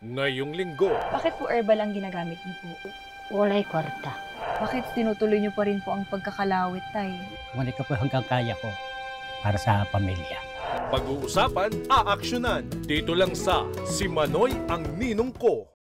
ngayong linggo. Bakit po herbal ang ginagamit niyo po? Walay kwarta. Bakit tinutuloy niyo pa rin po ang pagkakalawit, tay? Kumanik ka po hanggang kaya ko para sa pamilya. Pag-uusapan, aaksyonan. Dito lang sa Si Manoy ang Ninong Ko.